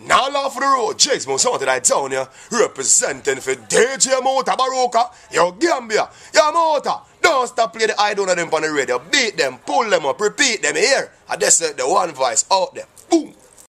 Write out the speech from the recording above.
Now laugh for the road, Jakes Most Wanted I town here, representing for DJ Mutabaruka, Your Gambia, your Mota. Don't stop playing the idol of them on the radio. Beat them, pull them up, repeat them here. I just said the one voice out there. Boom.